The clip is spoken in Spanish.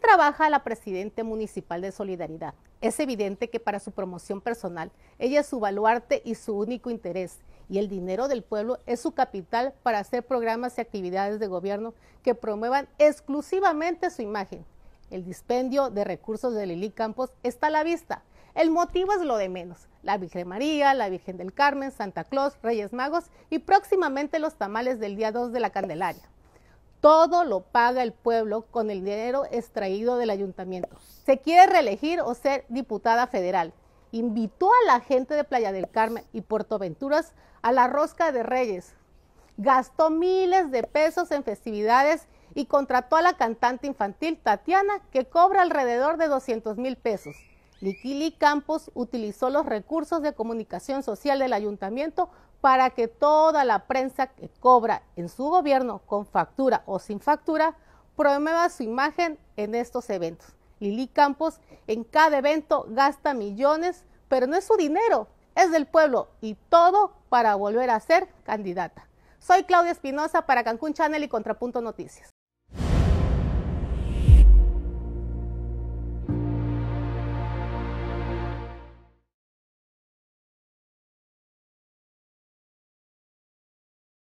trabaja la presidenta municipal de Solidaridad? Es evidente que para su promoción personal, ella es su baluarte y su único interés, y el dinero del pueblo es su capital para hacer programas y actividades de gobierno que promuevan exclusivamente su imagen. El dispendio de recursos de Lili Campos está a la vista. El motivo es lo de menos. La Virgen María, la Virgen del Carmen, Santa Claus, Reyes Magos y próximamente los tamales del día 2 de la Candelaria. Todo lo paga el pueblo con el dinero extraído del ayuntamiento. Se quiere reelegir o ser diputada federal. Invitó a la gente de Playa del Carmen y Puerto Venturas a la Rosca de Reyes. Gastó miles de pesos en festividades y contrató a la cantante infantil Tatiana, que cobra alrededor de 200 mil pesos. Liquili Campos utilizó los recursos de comunicación social del ayuntamiento para que toda la prensa que cobra en su gobierno con factura o sin factura promueva su imagen en estos eventos. Lili Campos en cada evento gasta millones, pero no es su dinero, es del pueblo y todo para volver a ser candidata. Soy Claudia Espinosa para Cancún Channel y Contrapunto Noticias.